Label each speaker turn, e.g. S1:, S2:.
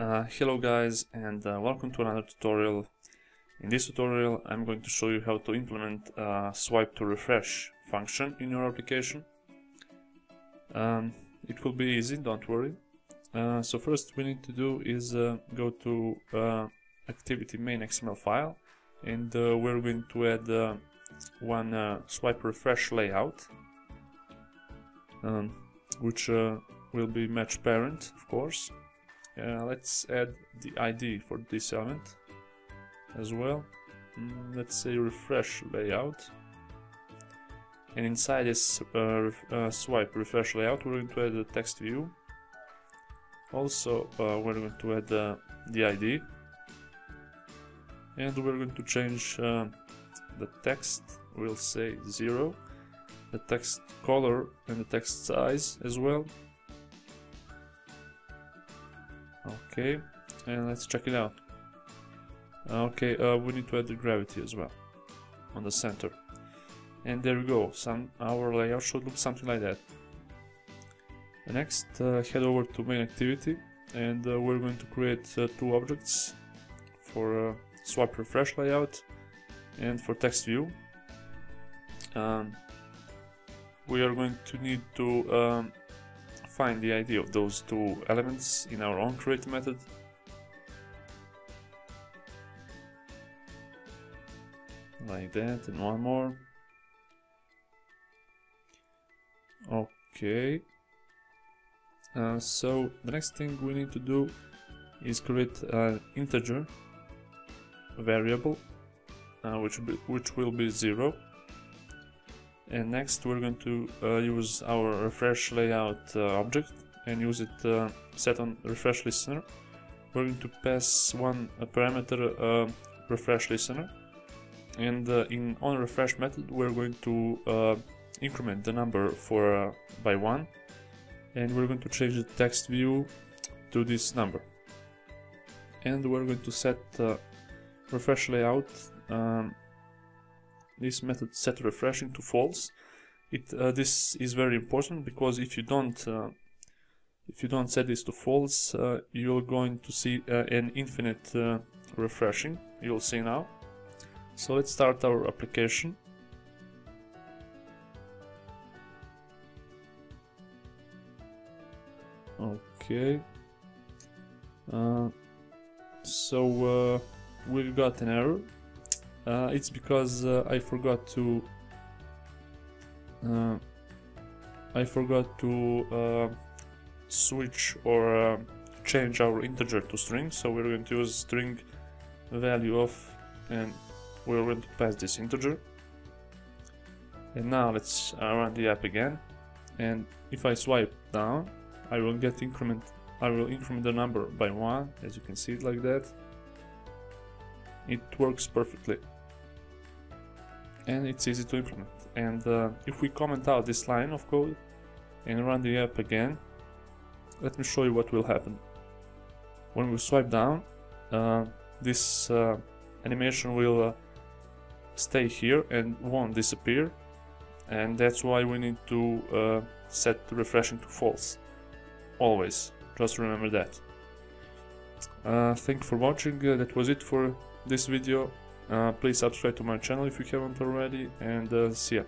S1: Uh, hello guys and uh, welcome to another tutorial. In this tutorial I'm going to show you how to implement a swipe to refresh function in your application. Um, it will be easy, don't worry. Uh, so first we need to do is uh, go to uh, activity main XML file and we're going to add one swipe refresh layout um, which will be match parent of course uh, let's add the ID for this element as well. Mm, let's say refresh layout. And inside this uh, uh, swipe refresh layout, we're going to add a text view. Also, uh, we're going to add uh, the ID. And we're going to change uh, the text, we'll say 0. The text color and the text size as well. Okay, and let's check it out. Okay, uh, we need to add the gravity as well on the center. And there we go, some our layout should look something like that. Next, uh, head over to main activity and uh, we're going to create uh, two objects for uh, swipe refresh layout and for text view. Um, we are going to need to um, find the ID of those two elements in our onCreate method. Like that, and one more. Okay. Uh, so the next thing we need to do is create an integer variable, uh, which, be, which will be zero and next we're going to uh, use our refresh layout uh, object and use it uh, set on refresh listener. We're going to pass one parameter uh, refresh listener. And uh, in on refresh method we're going to uh, increment the number for by one. And we're going to change the text view to this number. And we're going to set refresh layout um, this method set refreshing to false. It uh, this is very important because if you don't uh, if you don't set this to false, uh, you're going to see uh, an infinite uh, refreshing. You'll see now. So let's start our application. Okay. Uh, so we've got an error uh, it's because uh, I forgot to uh, I forgot to uh, switch or uh, change our integer to string. So we're going to use string value of and we're going to pass this integer. And now let's uh, run the app again. And if I swipe down I will get increment I will increment the number by one as you can see it like that it works perfectly. And it's easy to implement. And uh, if we comment out this line of code and run the app again let me show you what will happen. When we swipe down uh, this uh, animation will uh, stay here and won't disappear. And that's why we need to uh, set refreshing to false. Always. Just remember that. Uh, thank you for watching. That was it for this video. Uh, please subscribe to my channel if you haven't already and uh, see ya.